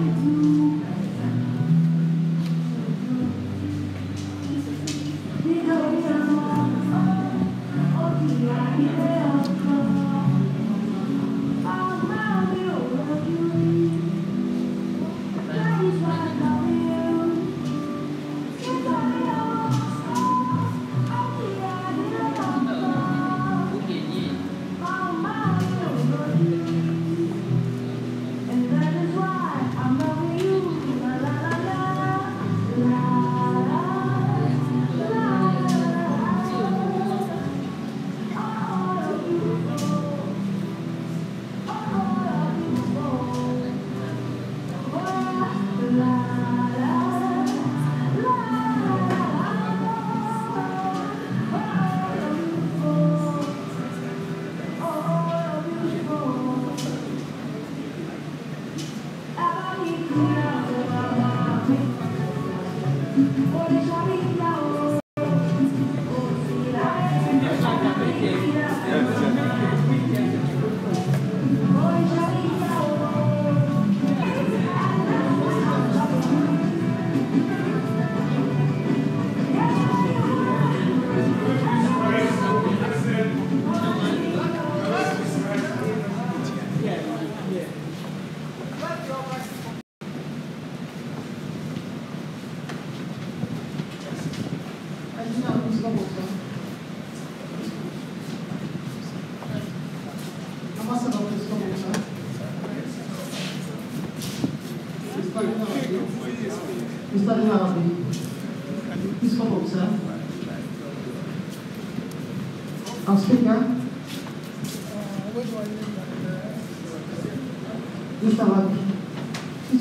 Mr.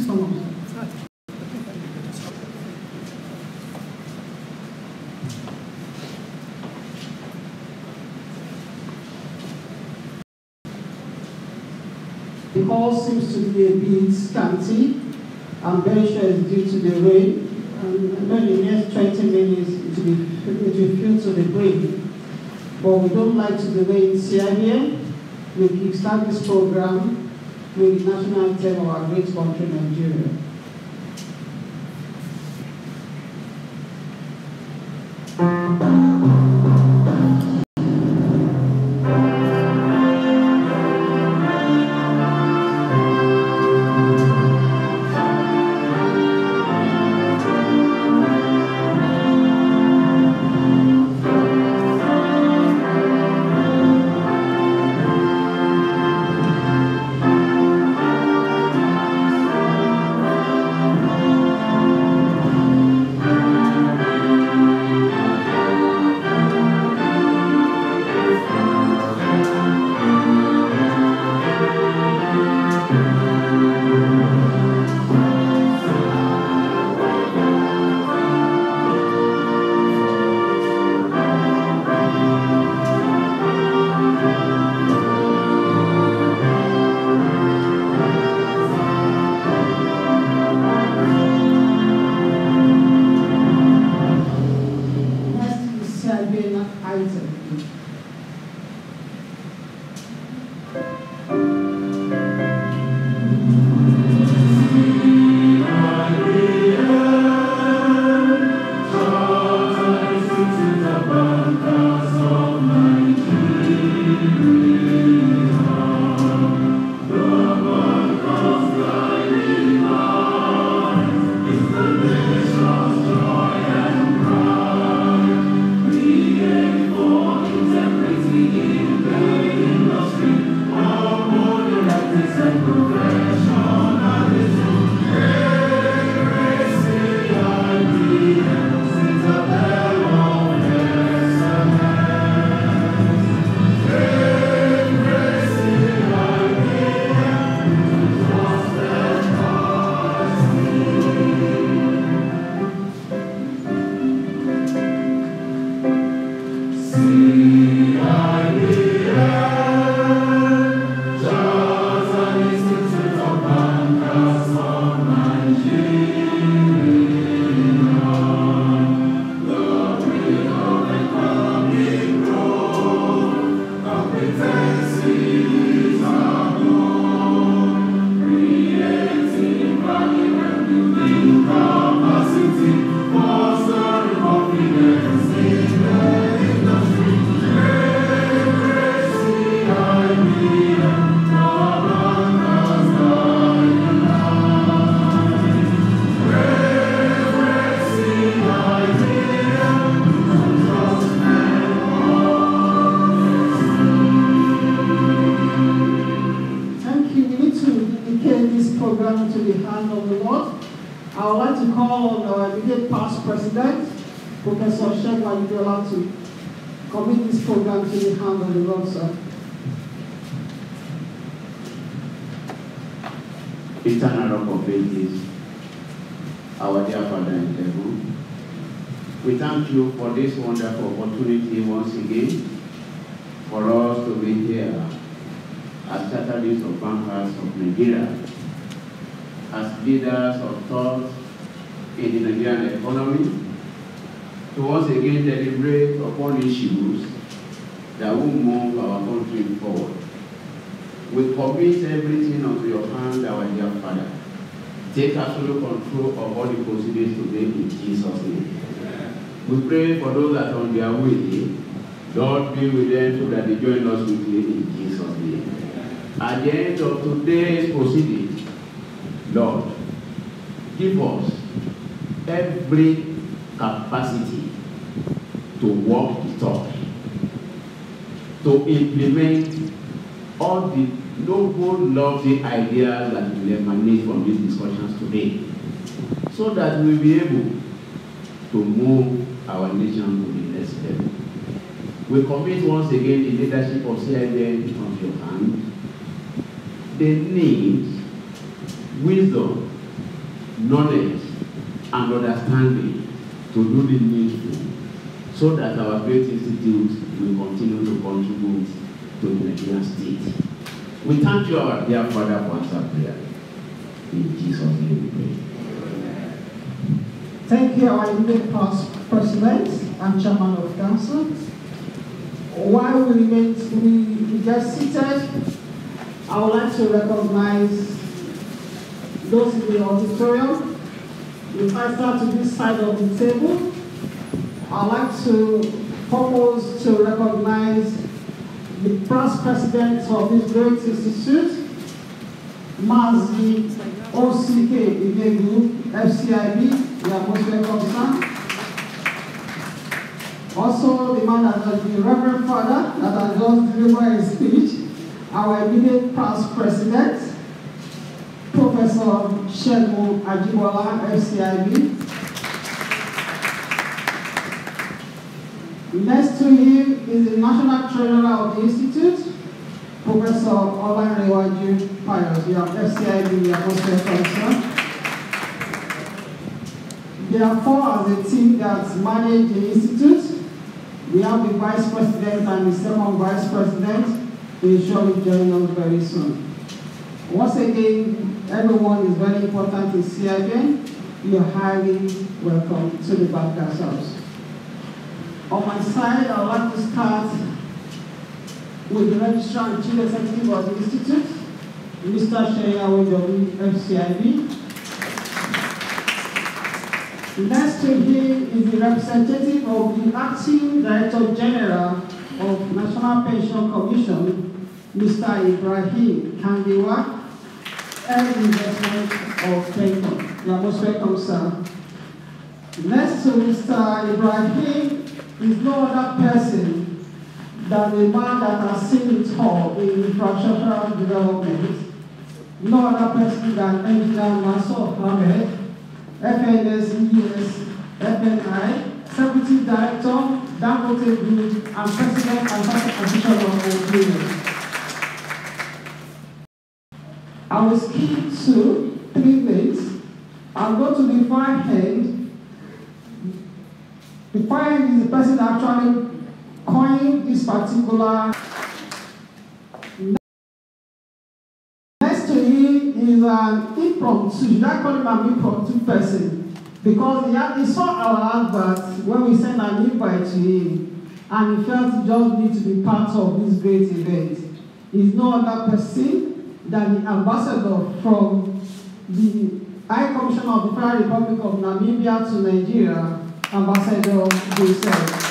come. The hall seems to be a bit scanty. I'm very sure it's due to the rain. And in the next 20 minutes it will, be, it to the brim. But we don't like to delay it here. We start this program the national anthem of our great country, Nigeria. Thank thought in the Nigerian economy, to once again deliberate upon issues that will move our country forward. We commit everything unto your hand, our dear Father. Take absolute control of all the proceedings today in Jesus' name. We pray for those that are on their way. Lord, be with them so that they join us with you in Jesus' name. At the end of today's proceedings, Lord, give us every capacity to walk the talk, to implement all the noble, lovely ideas that will emanate from these discussions today, so that we'll be able to move our nation to the next level. We commit once again the leadership of CIBN on your hand. They need wisdom, knowledge, and understanding to do the needful so that our great institutes will continue to contribute to the Nigerian state. We thank you, our dear Father, for answer prayer. In Jesus' name we pray. Thank you, our immediate past president and chairman of council. While we remain, we, we get seated, I would like to recognize those in the auditorium. If I start to this side of the table, I'd like to propose to recognize the past president of this great institute, Mazi OCK Igegu, FCIB, we are most welcome, sir. Also, the man that has been Reverend Father, that has just delivered his speech, our immediate past president, Professor Segun Ajibola, FCIB. Next to him is the National Treasurer of the Institute, Professor Olanrewaju Pius. You have FCIB, are most welcome, sir. Therefore, as a team that manage the Institute, we have the Vice President and the second Vice President will surely join us very soon. Once again, everyone is very important in CIBN. You're highly welcome to the Bankers House. On my side, I would like to start with the Registrar and Chief Executive of the Institute, Mr. Sheya Ojobi, FCIB. Next to him is the representative of the Acting Director General of National Pension Commission, Mr. Ibrahim Kandiwa, and Investment of. You are most welcome, sir. Next to Mr. Ibrahim is no other person than the man that has seen it all in infrastructural development. No other person than Engineer Mansour Ahmed, FNS ES, FNI, Secretary Director, Dangote Group, and President and Vice Official of Nigeria. I will skip to three things. I'll go to the far end. The far is the person that actually coined this particular. Next to him is an impromptu, should I call him an impromptu person? Because he saw our advert when we sent an invite to him and he felt he just need to be part of this great event. He's no other person than the ambassador from the High Commissioner of the Federal Republic of Namibia to Nigeria, Ambassador Joseph.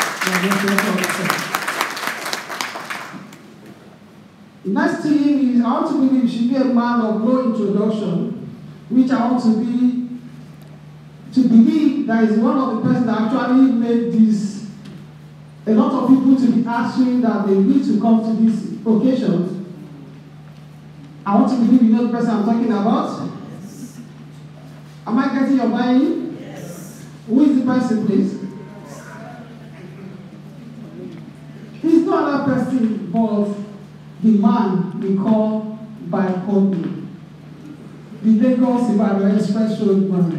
Next to him is, I want to believe should be a man of no introduction, which I want to be, to believe that is one of the persons that actually made this, a lot of people to be asking that they need to come to these occasions. I want to believe you know the person I'm talking about. Am I getting your buying? Yes. Who is the person, please? He's not that person, but the man we call by company. The Lagos Ibadan Express Road man.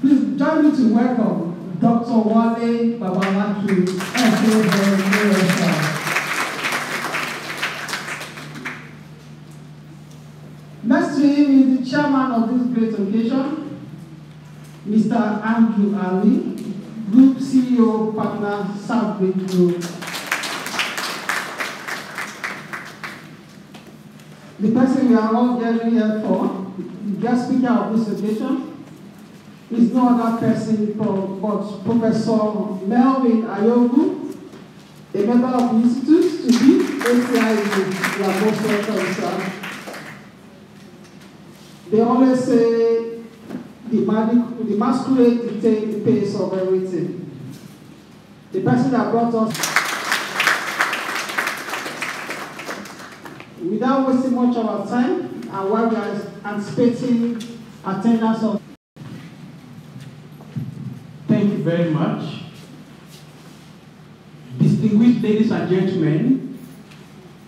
Please join me to welcome Dr. Wale Babalaki, SAN Next to chairman of this great occasion, Mr. Andrew Alli, Group CEO, partner, Southgate Group. The person we are all gathering here for, the guest speaker of this occasion, is no other person but Professor Melvin Ayogu, a member of the Institute to be ACIU. Welcome, sir. They always say the, madi- the masquerade dictate the pace of everything. The person that brought us, without wasting much of our time, and while we are anticipating attendance of Thank you very much. Distinguished ladies and gentlemen,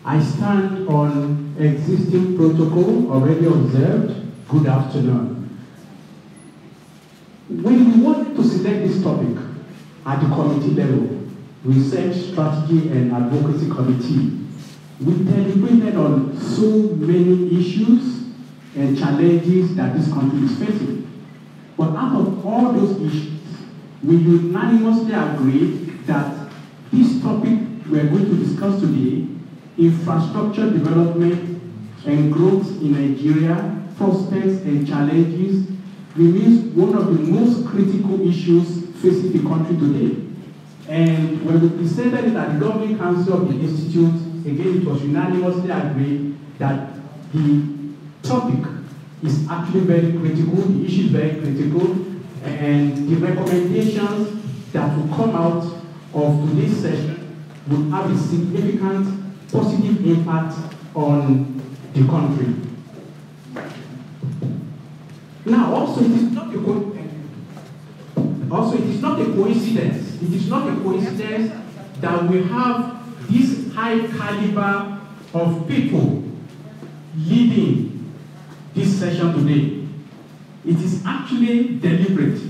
I stand on existing protocol already observed. Good afternoon. When we wanted to select this topic at the committee level, Research, Strategy and Advocacy Committee, we deliberated on so many issues and challenges that this country is facing. But out of all those issues, we unanimously agreed that this topic we are going to discuss today, infrastructure development and growth in Nigeria, prospects and challenges, remains one of the most critical issues facing the country today. And when we presented it at the Governing Council of the Institute, again, it was unanimously agreed that the topic is actually very critical, the issue is very critical, and the recommendations that will come out of today's session will have a significant positive impact on the country. Now, also, it is not a co- also it is not a coincidence. It is not a coincidence that we have this high caliber of people leading this session today. It is actually deliberate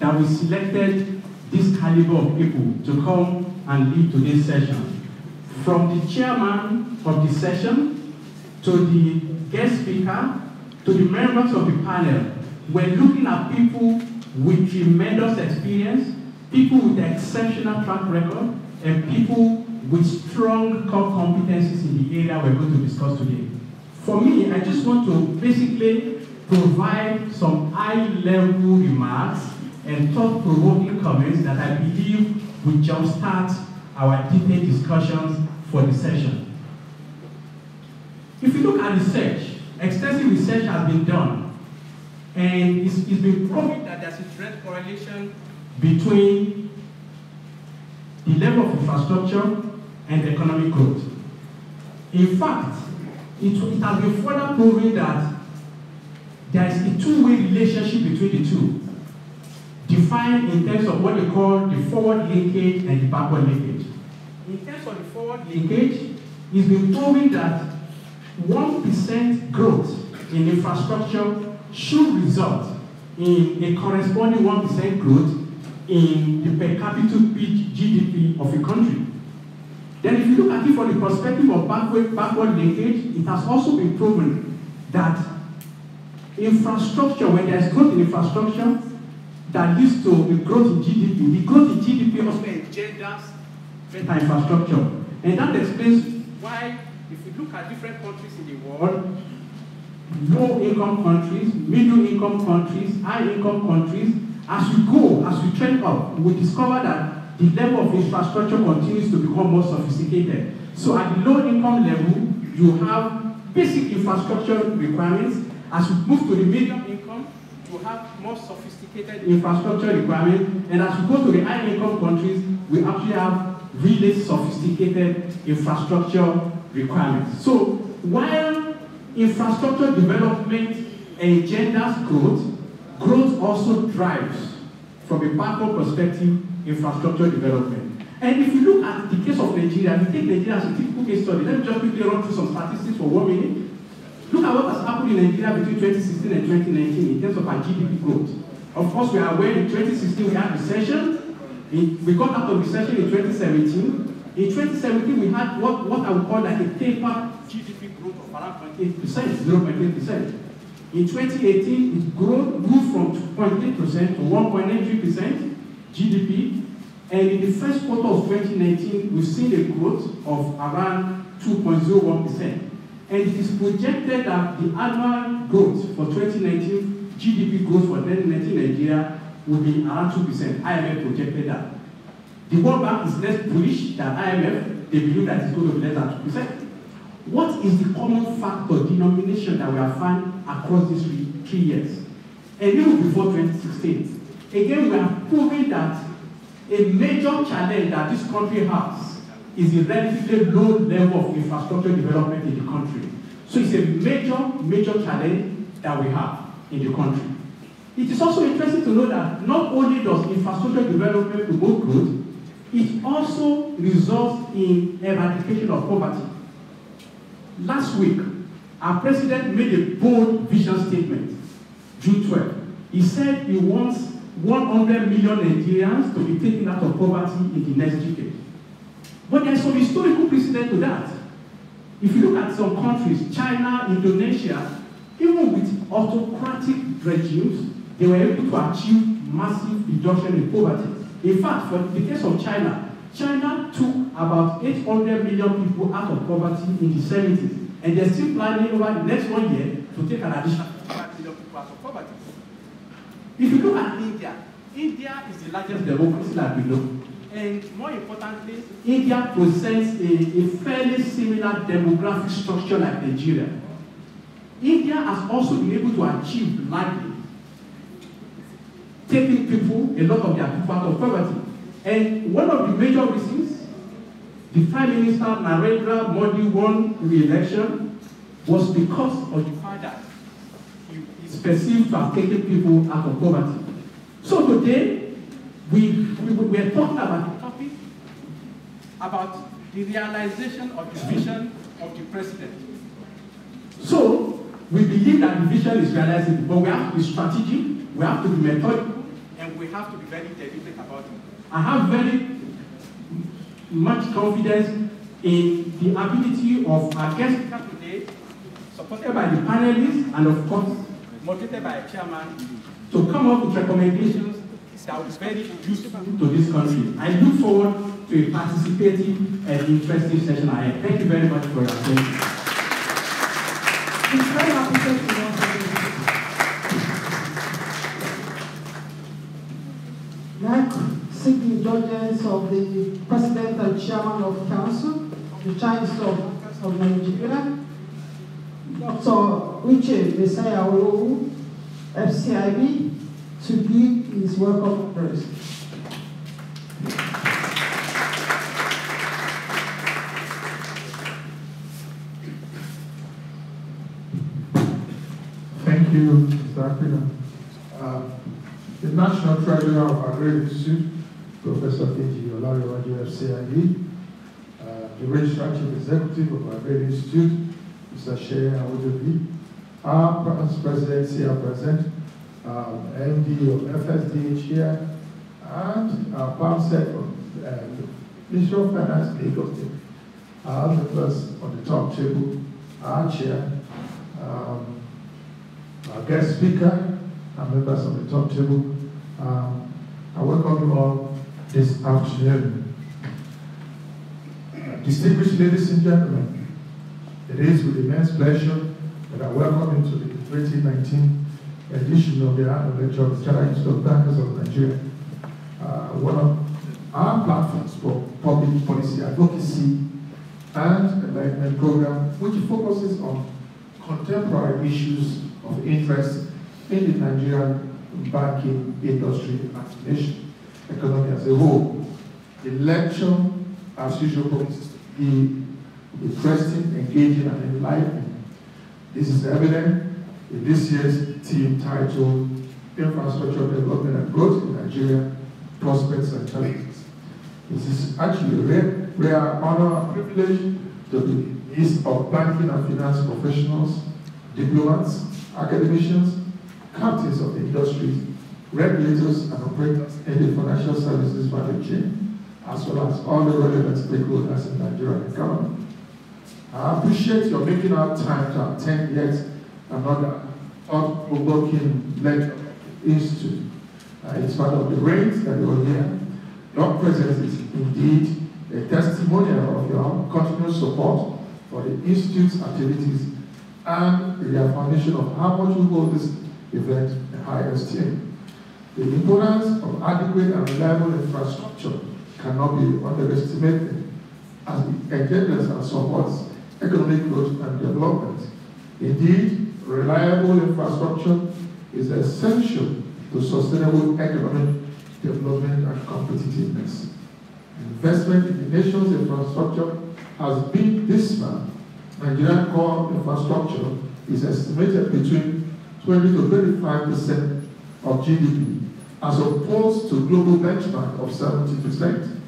that we selected this caliber of people to come and lead today's session. From the chairman of the session to the guest speaker to the members of the panel, we're looking at people with tremendous experience, people with exceptional track record, and people with strong core competencies in the area we're going to discuss today. For me, I just want to basically provide some high-level remarks and thought-provoking comments that I believe will jumpstart our detailed discussions for the session. If you look at research, extensive research has been done, and it's, it's been proven that there's a direct correlation between the level of infrastructure and economic growth. In fact, it, it has been further proven that there is a two-way relationship between the two, defined in terms of what they call the forward linkage and the backward linkage. In terms of the forward linkage, it's been proven that 1% growth in infrastructure should result in a corresponding 1% growth in the per capita GDP of a country. Then if you look at it from the perspective of backward, backward linkage, it has also been proven that infrastructure, when there's growth in infrastructure, that leads to the growth in GDP. The growth in GDP also engenders better infrastructure. And that explains why, if we look at different countries in the world, low income countries, middle income countries, high income countries, as we go, as we trend up, we discover that the level of infrastructure continues to become more sophisticated. So at the low income level, you have basic infrastructure requirements. As we move to the medium income, you have more sophisticated infrastructure requirements. And as we go to the high income countries, we actually have really sophisticated infrastructure requirements. So while infrastructure development engenders growth, growth also drives, from a backward perspective, infrastructure development. And if you look at the case of Nigeria, you take Nigeria as a typical case study, let me just quickly run through some statistics for one minute. Look at what has happened in Nigeria between 2016 and 2019 in terms of our GDP growth. Of course, we are aware in 2016 we had recession. We got out of recession in 2017. In 2017, we had what, what I would call like a taper GDP growth of around 0.8%, 0.8%. In 2018, it grew, grew from 2.8% to 1.83% GDP. And in the first quarter of 2019, we've seen a growth of around 2.01%. And it is projected that the annual growth for 2019, GDP growth for 2019 Nigeria will be around 2%. IMF projected that. The World Bank is less bullish than IMF. They believe that it's going to be less than 2%. What is the common factor, denomination that we have found across these three, years? And even before 2016, again, we are proving that a major challenge that this country has is a relatively low level of infrastructure development in the country. So it's a major, major challenge that we have in the country. It is also interesting to know that not only does infrastructure development promote growth, it also results in eradication of poverty. Last week, our president made a bold vision statement, June 12. He said he wants 100 million Nigerians to be taken out of poverty in the next decade. But there's some historical precedent to that. If you look at some countries, China, Indonesia, even with autocratic regimes, they were able to achieve massive reduction in poverty. In fact, for the case of China, China took about 800 million people out of poverty in the 70s, and they're still planning over the next one year to take an additional 5 million people out of poverty. If you look at India, India is the largest democracy that we know. And more importantly, India presents a, a fairly similar demographic structure like Nigeria. India has also been able to achieve largely taking people, a lot of their people out of poverty. And one of the major reasons the Prime Minister Narendra Modi won re-election was because of the fact that he is perceived to have taken people out of poverty. So today, we, we, we are talking about the topic about the realization of the vision of the president. So, we believe that the vision is realizable, but we have to be strategic, we have to be methodical, have to be very deliberate about it. I have very much confidence in the ability of our guest speaker today, supported by the panelists, and of course, motivated by a chairman, to come up with recommendations that will be very useful to this country. I look forward to a participative and interesting session ahead. Thank you very much for your attention. Of the President and Chairman of Council of the Chinese of, of Nigeria, Dr. Uche Messiah Olowu, FCIB, to give his welcome address. Thank you, Mr. Africa. Uh, the National Treasurer of Great Institute, Professor Keji Olanrewaju FCIB, uh, the Registrar Chief Executive of our Great Institute, Mr. Shea Awojobi, our past presidency are present, um, MD of FSDH here, and our PAMSEC from uh, Ministry of Finance, Lagos State. Our members on the top table, our chair, um, our guest speaker, our members on the top table. Um, I welcome you all this afternoon. Distinguished ladies and gentlemen, it is with immense pleasure that I welcome you to the 2019 edition of the annual lecture of the Charter Institute of Bankers of Nigeria. Uh, one of our platforms for public policy advocacy and enlightenment program, which focuses on contemporary issues of interest in the Nigerian banking industry and nation economy as a whole. The lecture, as usual, promises to be interesting, engaging, and enlightening. This is evident in this year's theme titled Infrastructure Development and Growth in Nigeria, Prospects and Challenges. It is actually a rare, rare honor and privilege to be midst of banking and finance professionals, diplomats, academicians, captains of the industry, regulators and operators in the financial services value chain, as well as all the relevant stakeholders in Nigerian economy. I appreciate your making out time to attend yet another thought-provoking lecture institute. Uh, it's part of the range that you're here. Your presence is indeed a testimonial of your continuous support for the Institute's activities and the foundation of how much we hold this event in high esteem. The importance of adequate and reliable infrastructure cannot be underestimated as it engenders and supports economic growth and development. Indeed, reliable infrastructure is essential to sustainable economic development and competitiveness. Investment in the nation's infrastructure has been dismal. Nigerian core infrastructure is estimated between 20 to 35 percent of GDP, as opposed to global benchmark of 70 percent.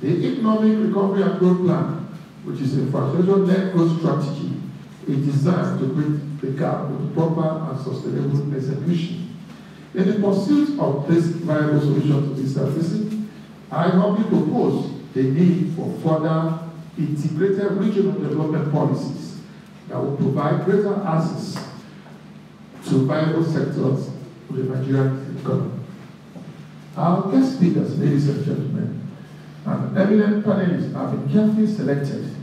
The Economic Recovery and Growth Plan, which is a infrastructure-led growth strategy, is designed to bridge the gap with proper and sustainable execution. In the pursuit of this viable solution to this deficit, I humbly propose the need for further integrated regional development policies that will provide greater access to viable sectors of the Nigerian economy. Our guest speakers, ladies and gentlemen, and eminent panelists have been carefully selected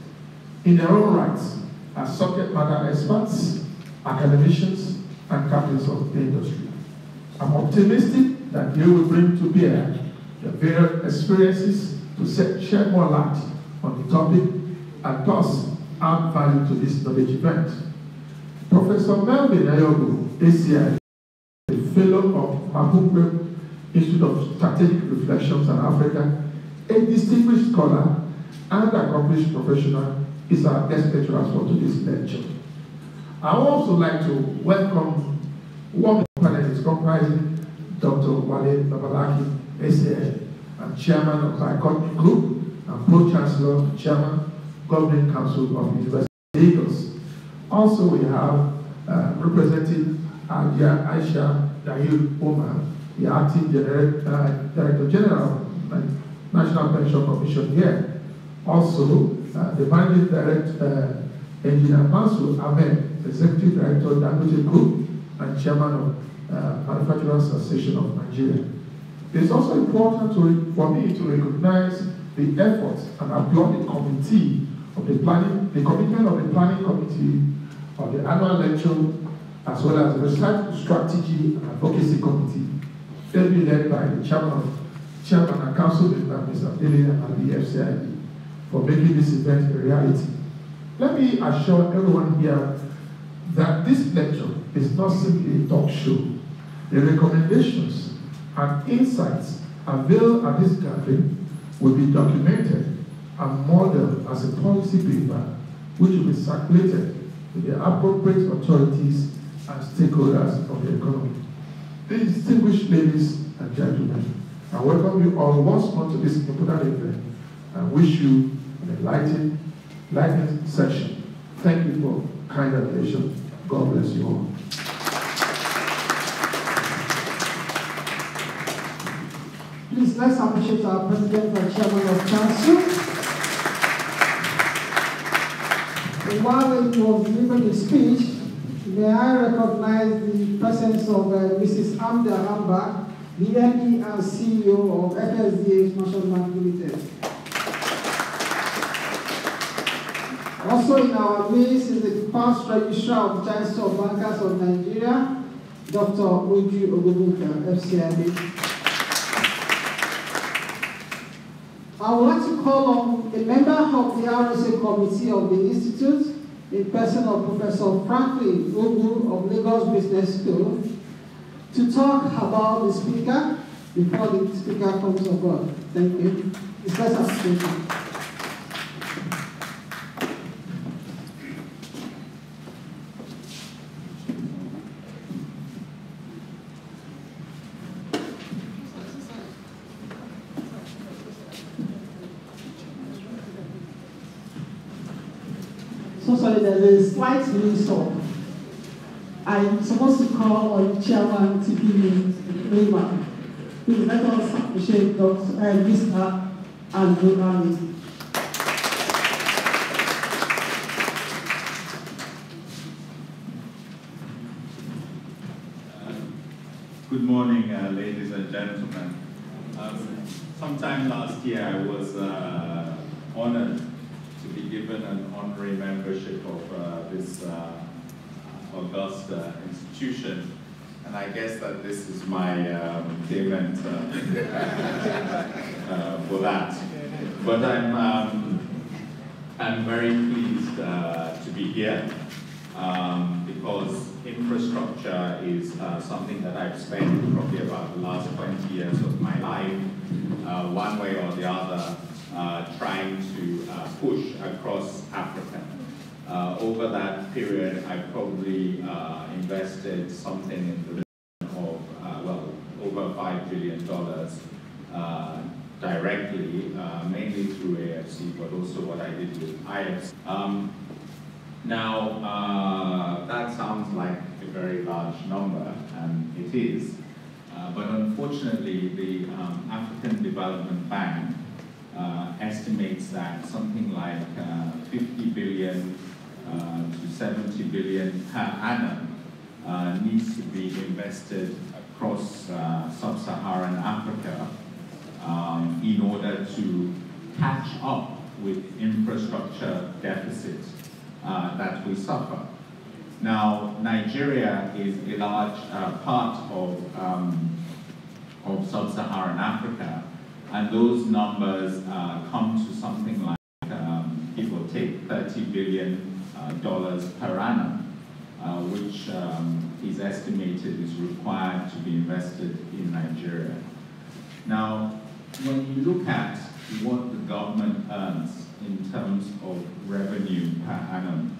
in their own rights as subject matter experts, academicians, and captains of the industry. I'm optimistic that they will bring to bear their experiences to shed more light on the topic and thus add value to this knowledge event. Professor Melvin Ayogu, ACI, a fellow of Mapungubwe Institute of Strategic Reflections on Africa, a distinguished scholar and accomplished professional, is our guest lecturer for today's lecture. I would also like to welcome one panelists comprising Dr. Wale Babalakin, ACI, and chairman of the Iconic Group, and Pro-Chancellor, Chairman, Governing Council of University of Lagos. Also, we have uh, representing Adia Aisha Dahir Omar, the acting uh, Director General of National Pension Commission here. Also, uh, the managing director, uh, Engineer Mansur Ahmed, Executive Director of Dangote Group and Chairman of uh, Manufacturers Association of Nigeria. It's also important to, for me to recognize the efforts and applaud the committee of the planning, the commitment of the planning committee of the annual lecture, as well as the research strategy and advocacy committee, ably led by the chairman chairman and council member, Mr. Billy and the FCIB, for making this event a reality. Let me assure everyone here that this lecture is not simply a talk show. The recommendations and insights availed at this gathering will be documented and modeled as a policy paper which will be circulated to the appropriate authorities and stakeholders of the economy. Distinguished ladies and gentlemen, I welcome you all once more to this important event and wish you an enlightened, enlightened session. Thank you for kind attention. God bless you all. Please let's appreciate our President and Chairman of Council. While he was delivering his speech, may I recognize the presence of uh, Mrs. Hamda Ambah, the MD and CEO of FSDH International Bank Limited. Also in our midst is the past registrar of the Chancellor of Bankers of Nigeria, Dr. Uju Ogubunka, FCIB. I would like to call on a member of the RSA committee of the Institute, in person of Professor Franklin Ngwu of Lagos Business School, to talk about the speaker before the speaker comes on board. Thank you. It's there's a slight mix-up. I'm supposed to call on chairman me Rayman. Please let us appreciate Dr. Uh, Mr. Andrew Rami. Good morning, uh, ladies and gentlemen. Um, sometime last year, I was uh, honored to be given an honorary membership of uh, this uh, august uh, institution, and I guess that this is my um, payment uh, for that. But I'm um, I'm very pleased to be here um, because infrastructure is uh, something that I've spent probably about the last 20 years of my life, uh, one way or the other, uh, trying to uh, push across Africa. Uh, over that period, I probably uh, invested something in the region of, well, over $5 billion directly, mainly through AFC, but also what I did with IFC. Um, now, uh, that sounds like a very large number, and it is. Uh, but unfortunately, the um, African Development Bank uh, estimates that something like uh, 50 billion uh, to 70 billion per annum uh, needs to be invested across sub-Saharan Africa um, in order to catch up with infrastructure deficits uh, that we suffer. Now, Nigeria is a large uh, part of, um, of sub-Saharan Africa, and those numbers uh, come to something like, um, give or take, $30 billion uh, per annum, uh, which um, is estimated is required to be invested in Nigeria. Now, when you look at what the government earns in terms of revenue per annum.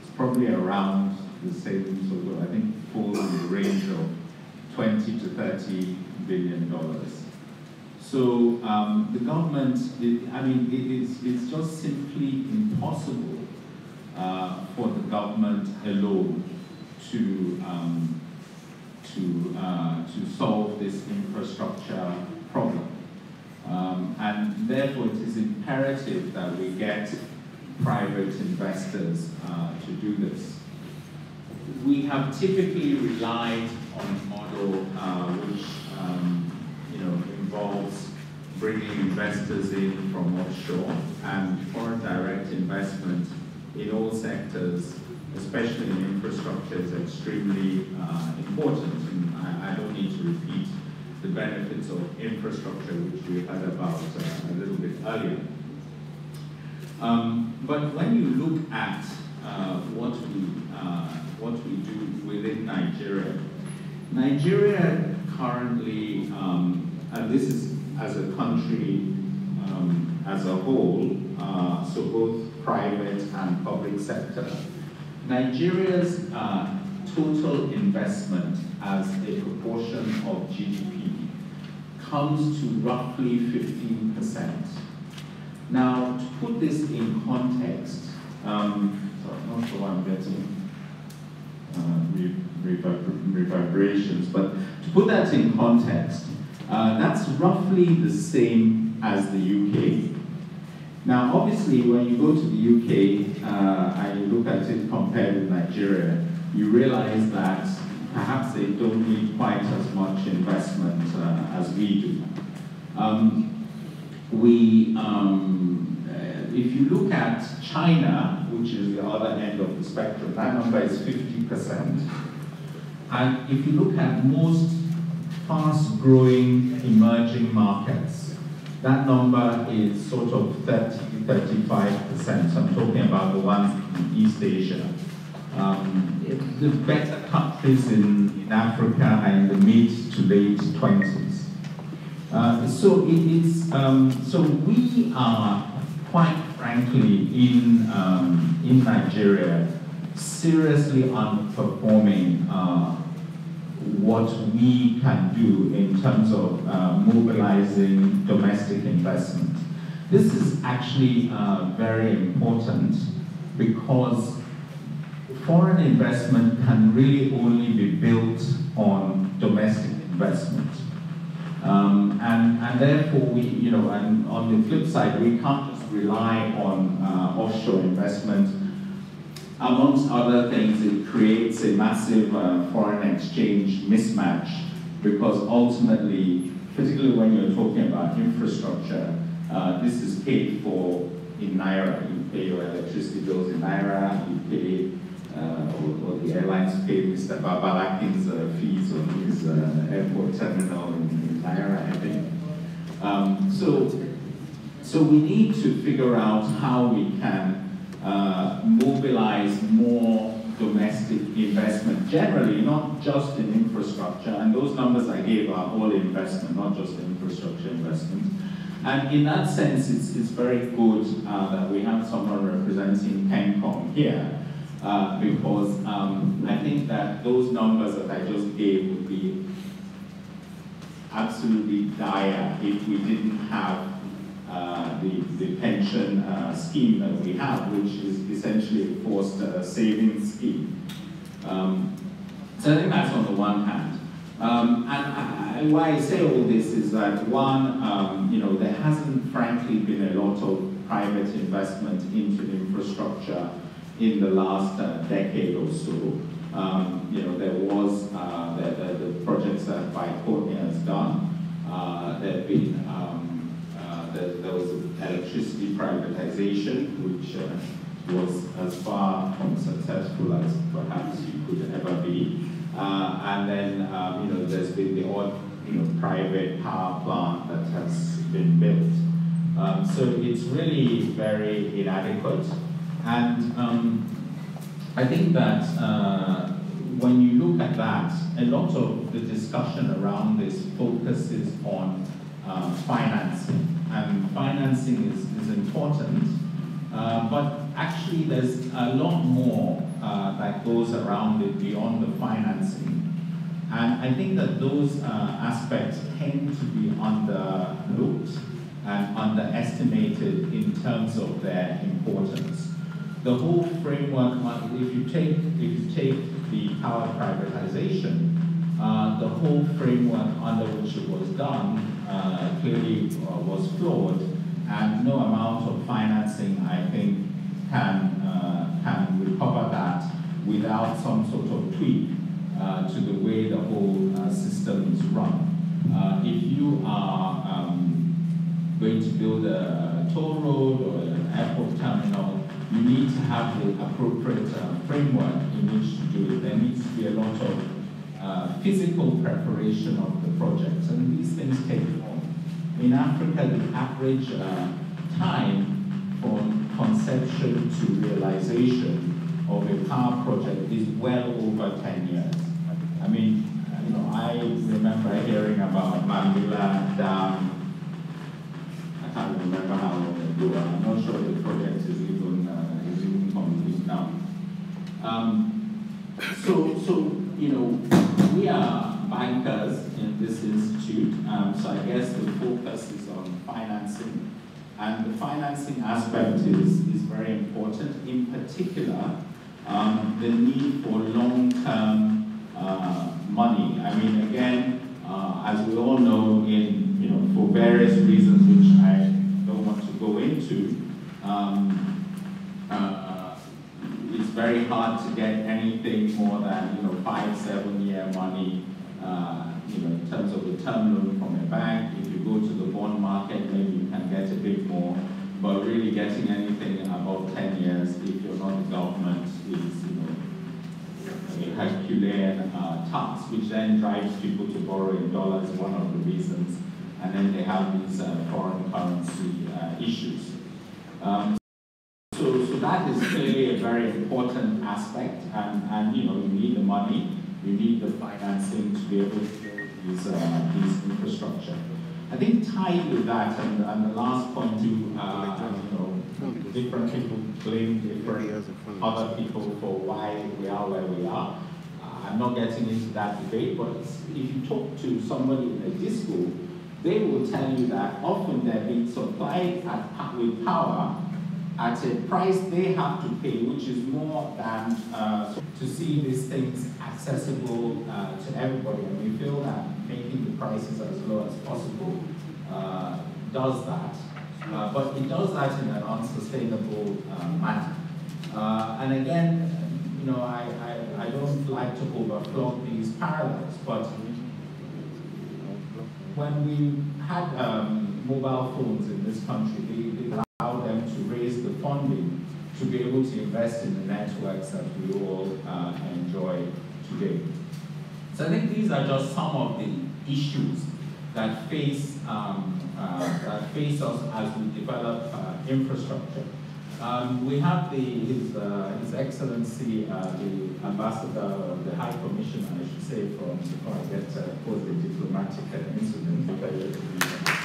It's probably around the same sort of, I think, falls in the range of 20 to 30 billion dollars. So um, the government, it, I mean, it is, it's just simply impossible uh, for the government alone to, um, to, uh, to solve this infrastructure problem. Um, and therefore it is imperative that we get private investors uh, to do this. We have typically relied on a model uh, which um, involves bringing investors in from offshore and foreign direct investment in all sectors, especially in infrastructure, is extremely uh, important. And I, I don't need to repeat the benefits of infrastructure, which we heard about uh, a little bit earlier. Um, but when you look at uh, what we uh, what we do within Nigeria, Nigeria currently, um, and this is as a country um, as a whole, uh, so both private and public sector, Nigeria's uh, total investment as a proportion of GDP comes to roughly 15%. Now, to put this in context, um, sorry, not sure I'm getting uh, reverberations, but to put that in context, uh, that's roughly the same as the UK. Now, obviously, when you go to the UK uh, and you look at it compared with Nigeria, you realize that perhaps they don't need quite as much investment uh, as we do. Um, we, um, uh, if you look at China, which is the other end of the spectrum, that number is 50%. And if you look at most fast-growing emerging markets, that number is sort of 30, 35%. So I'm talking about the ones in East Asia. Um, the better countries in, in Africa are in the mid to late 20s. Uh, so it is, um, so we are quite frankly in, um, in Nigeria seriously underperforming uh, what we can do in terms of uh, mobilizing domestic investment. This is actually uh, very important because foreign investment can really only be built on domestic investment. Um, and, and therefore, we, you know, and on the flip side, we can't just rely on uh, offshore investment. Amongst other things, it creates a massive uh, foreign exchange mismatch because ultimately, particularly when you're talking about infrastructure, uh, this is paid for in Naira. You pay your electricity bills in Naira, you pay uh, or, or, the airlines pay Mr. Babalakin's uh, fees on his uh, airport terminal in, in Naira, I think. Um, so, so we need to figure out how we can uh, mobilize more domestic investment generally, not just in infrastructure. And those numbers I gave are all investment, not just infrastructure investment. And in that sense, it's, it's very good uh, that we have someone representing PENCOM here uh, because um, I think that those numbers that I just gave would be absolutely dire if we didn't have uh, the, the pension uh, scheme that we have, which is essentially a forced uh, savings scheme. Um, so I think that's on the one hand. Um, and I, why I say all this is that one, um, you know, there hasn't frankly been a lot of private investment into infrastructure in the last uh, decade or so. Um, you know, there was uh, the, the, the, projects that Bi-Courtney has done. Uh, there have been, uh, there, was electricity privatization, which uh, was as far from successful as perhaps you could ever be. Uh, and then, um, you know, there's been the odd, you know, private power plant that has been built. Um, so it's really very inadequate. And um, I think that uh, when you look at that, a lot of the discussion around this focuses on uh, financing. And financing is, is important, uh, but actually there's a lot more uh, that goes around it beyond the financing. And I think that those uh, aspects tend to be underlooked and underestimated in terms of their importance the whole framework, if you take, if you take the power privatization, uh, the whole framework under which it was done uh, clearly uh, was flawed, and no amount of financing, I think, can, uh, can recover that without some sort of tweak uh, to the way the whole uh, system is run. if you are um, going to build a toll road or an airport terminal, you need to have the appropriate uh, framework in which to do it. There needs to be a lot of uh, physical preparation of the projects, and these things take. In Africa, the average uh, time from conception to realization of a power project is well over 10 years. I mean, you know, I remember hearing about Mambila Dam. I can't remember how long ago. I'm not sure the project is even is even completed now. Um, so, so, you know, we are bankers this institute, um, so I guess the focus is on financing. And the financing aspect is, is very important, in particular, um, the need for long-term uh, money. I mean, again, uh, as we all know, in you know, for various reasons which I don't want to go into, um, uh, it's very hard to get anything more than you know five, seven year money. Uh, you know, in terms of the term loan from a bank, if you go to the bond market, maybe you can get a bit more. But really, getting anything above 10 years, if you're not the government, is you know a Herculean uh, task, which then drives people to borrow in dollars. One of the reasons, and then they have these uh, foreign currency uh, issues. Um, so, so that is clearly a very important aspect, and, and you know, you need the money, you need the financing to be able to these, uh, infrastructure. I think tied with that, and, and the last point to, uh, you know, different people blame different other people for why we are where we are. Uh, I'm not getting into that debate, but if you talk to somebody in a disco, they will tell you that often they're being supplied at, with power at a price they have to pay, which is more than uh, to see these things accessible uh, to everybody. And we feel that making the prices as low as possible uh, does that. Uh, but it does that in an unsustainable uh, manner. Uh, and again, you know, I, I, I don't like to overflow these parallels, but when we had um, mobile phones in this country, they, they allowed them to raise the funding to be able to invest in the networks that we all uh, enjoy today. So I think these are just some of the issues that face um, uh, that face us as we develop uh, infrastructure. Um, we have the, His, uh, His Excellency, uh, the Ambassador, the High Commissioner, I should say, from, before I get uh, the diplomatic incident.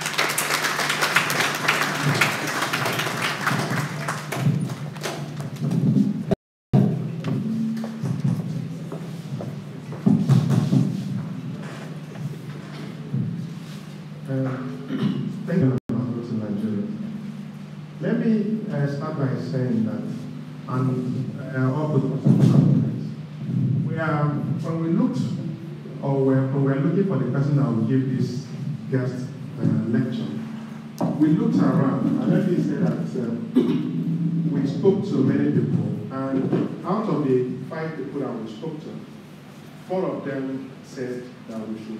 That I'm uh, up with we are when we looked or when we were looking for the person that will give this guest uh, lecture, we looked around and let me say that uh, we spoke to many people and out of the five people that we spoke to, four of them said that we should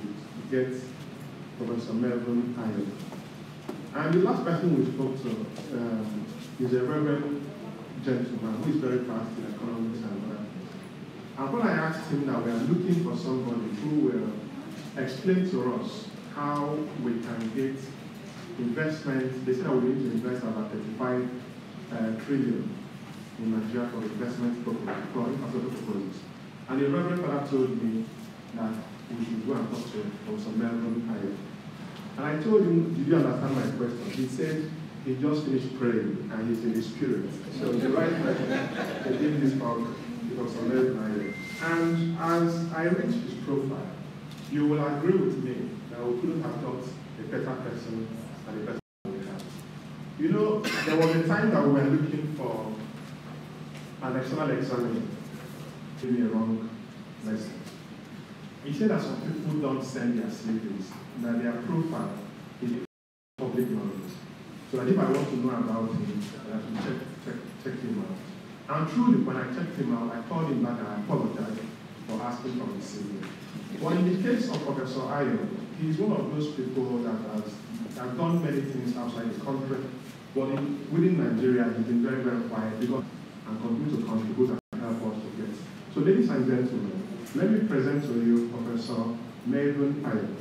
get Professor Melvin Ayogu. And the last person we spoke to um, is a reverend gentleman who is very fast in economics and other. And when I asked him that we are looking for somebody who will explain to us how we can get investment, they said we need to invest about 35 uh, trillion in Nigeria for investment purposes, purposes. And the Reverend Father told me that we should go and talk to some Melvin Ayogu. And I told him, did you understand my question? He said, he just finished praying and he's in the spirit. So the right person to give this talk because of Melvin And as I read his profile, you will agree with me that we couldn't have got a better person than the person we have. You know, there was a time that we were looking for an external examiner give me a wrong message. He said that some people don't send their CVs, that their profile is public knowledge. So that if I want to know about him, I have to check, check, check him out. And truly, when I checked him out, I called him back and I apologized for asking for his CV. But in the case of Professor Ayogu, he's one of those people that has, has done many things outside the country, but in, within Nigeria, he's been very, very quiet because and continue to contribute and help us to get. So ladies and gentlemen, let me present to you Professor Melvin Ayogu,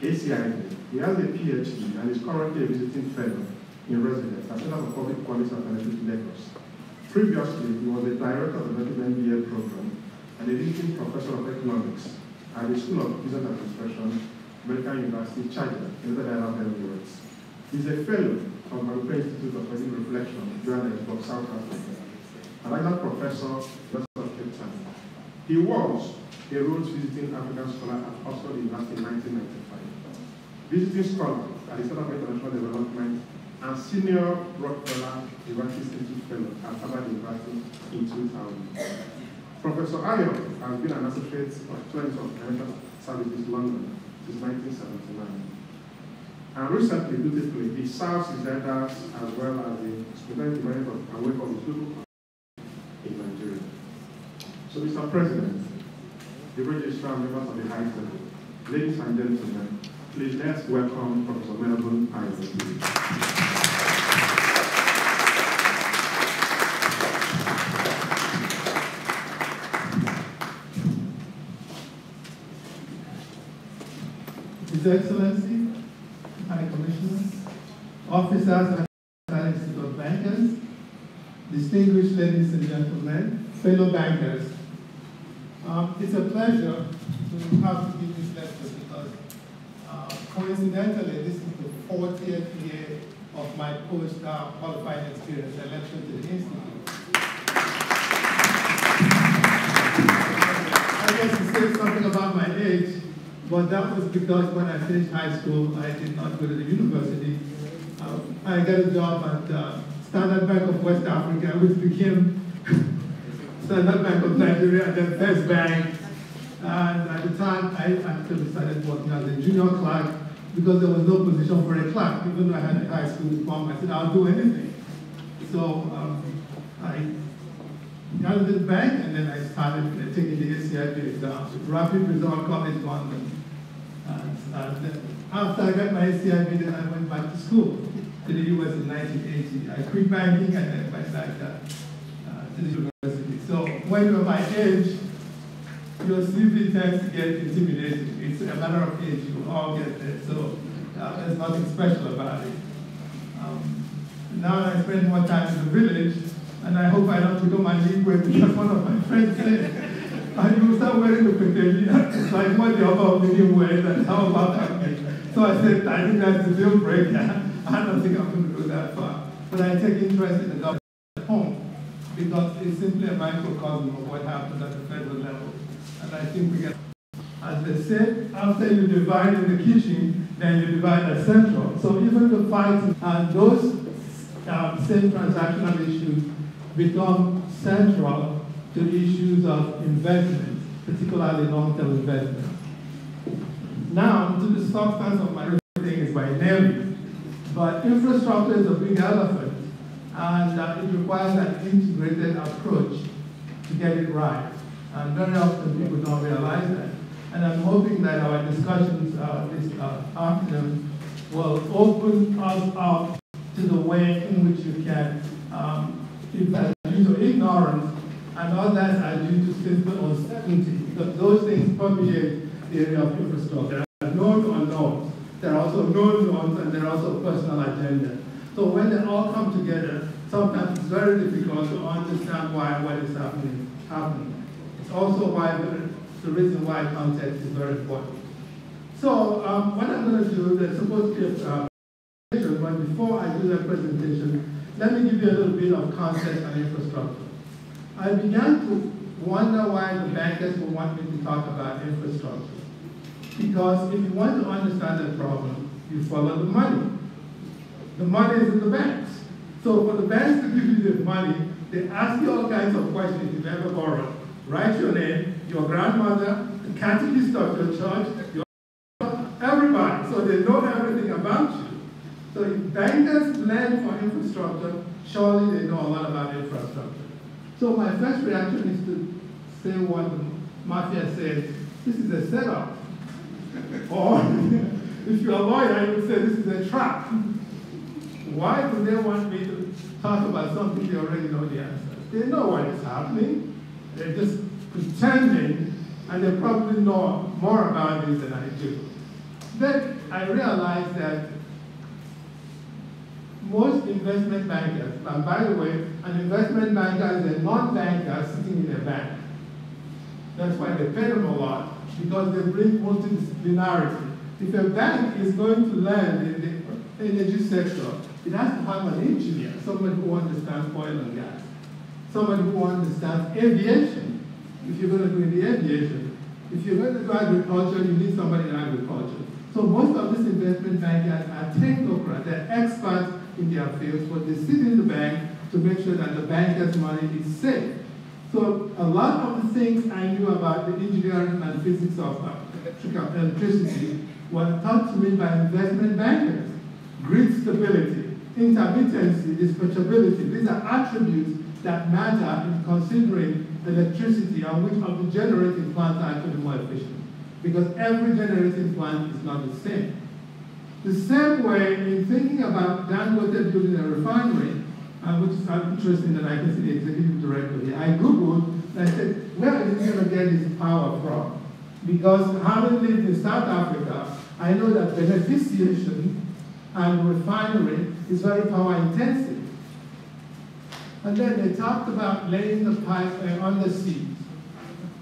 ACIB. He has a PhD and is currently a visiting fellow in residence at Center for Public Policy Alternatives Lagos. Previously, he was the director of the Medical MBA program and a visiting professor of economics at the School of Business Administration, American University, Sharjah, in the Arab Emirates. He's a fellow of the European Institute of Public Reflection, Johannesburg, South Africa, and adjunct professor of Cape Town. He was a Rhodes Visiting African Scholar at Oxford University in 1995, visiting scholar at the Center for International Development, and senior Rockefeller University Institute Fellow at Harvard University in 2000. Professor Ayogu has been an associate of Students of Financial Services London since 1979. And recently, beautifully, he serves his elders as well as the student director and work of local in Nigeria. So, Mr. President, the registrar members of the High Table, ladies and gentlemen, please let's welcome Professor Melvin Isaac. His Excellency, High Commissioners, officers of the Institute of Bankers, distinguished ladies and gentlemen, fellow bankers. Um, it's a pleasure to have to give this lecture because coincidentally, this is the 40th year of my post-qualifying experience, I to the Institute. I guess to say something about my age, but that was because when I finished high school, I did not go to the university. Um, I got a job at uh, Standard Bank of West Africa, which became Standard Bank of Nigeria, and then First Bank. And at the time, I actually started working as a junior clerk because there was no position for a clerk. Even though I had a high school diploma, I said, I'll do anything. So um, I got into the bank, and then I started taking the ACIB exams. Rapid Result College London. And, and after I got my ACIB, then I went back to school to the US in 1980. I quit banking and then went back uh, to the university. So when you're my age, your CV tends to get intimidating. It's a matter of age, you all get there. So uh, there's nothing special about it. Um, now I spend more time in the village, and I hope I don't become an Igwe because one of my friends said, and you start wearing the peteli, it's like what the other meaning wears, and how about that? So I said, I think that's a deal breaker. I don't think I'm going to go that far. But I take interest in the government at home because it's simply a microcosm of what happens at the federal level. I think we get, as they said, after you divide in the kitchen, then you divide at central. So even the fights and those um, same transactional issues become central to issues of investment, particularly long-term investment. Now, to the substance of my thing is by name, but infrastructure is a big elephant, and uh, it requires an integrated approach to get it right. And very often people don't realize that. And I'm hoping that our discussions uh, this uh, afternoon will open us up to the way in which you can, um, if that's due to ignorance, and others are due to simple uncertainty, because those things permeate the area of infrastructure. There are known unknowns. There are also known knowns, and there are also personal agendas. So when they all come together, sometimes it's very difficult to understand why what is happening happening. Also why the, the reason why context is very important. So um, what I'm going to do, to be a uh, but before I do that presentation, let me give you a little bit of context on infrastructure. I began to wonder why the bankers would want me to talk about infrastructure. Because if you want to understand the problem, you follow the money. The money is in the banks. So for the banks to give you the money, they ask you all kinds of questions if you ever borrow. Write your name, your grandmother, the catechist of your church, your everybody. So they know everything about you. So if bankers lend for infrastructure, surely they know a lot about infrastructure. So my first reaction is to say what the mafia says, this is a setup. or if you're a lawyer, you would say this is a trap. Why do they want me to talk about something they already know the answer? They know what is happening. They're just pretending, and they probably know more about this than I do. Then I realized that most investment bankers, and by the way, an investment banker is a non-banker sitting in a bank. That's why they pay them a lot, because they bring multidisciplinarity. If a bank is going to lend in the energy sector, it has to have an engineer, someone who understands oil and gas, someone who understands aviation, if you're going to do the aviation. If you're going to do agriculture, you need somebody in agriculture. So most of these investment bankers are technocrats, they're experts in their fields, but they sit in the bank to make sure that the banker's money is safe. So a lot of the things I knew about the engineering and physics of uh, electricity were taught to me by investment bankers. Grid stability, intermittency, dispatchability, these are attributes that matter in considering electricity and which of the generating plants are actually more efficient. Because every generating plant is not the same. The same way, in thinking about Dangote building a refinery, uh, which is interesting that I can see the executive director here, I Googled and I said, where is he going to get his power from? Because having lived in South Africa, I know that beneficiation and refinery is very power intensive. And then they talked about laying the pipe uh, on the sea,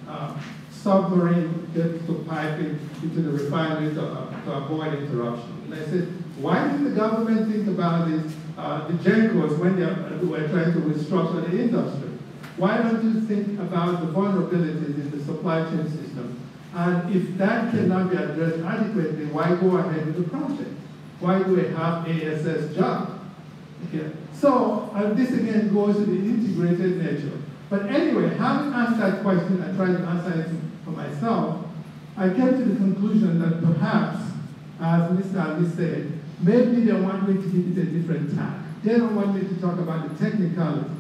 uh, submarine to piping into the refinery to, uh, to avoid interruption. And I said, why didn't the government think about this, uh, the GENCOs when they were trying to restructure the industry? Why don't you think about the vulnerabilities in the supply chain system? And if that cannot be addressed adequately, why go ahead with the project? Why do we have ASS job? Okay. So uh, this again goes to the integrated nature. But anyway, having asked that question and tried to answer it for myself, I came to the conclusion that perhaps, as Mr. Alli said, maybe they want me to give it a different tack. They don't want me to talk about the technicalities.